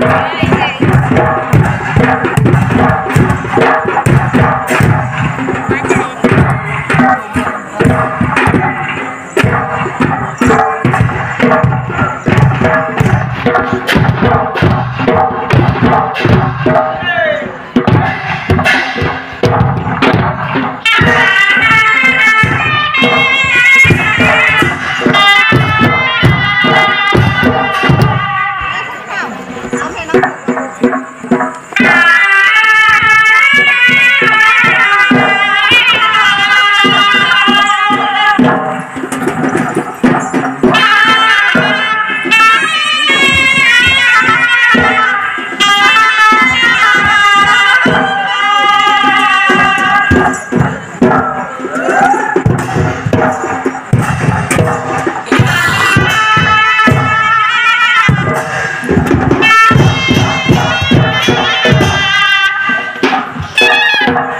Yeah. Gracias.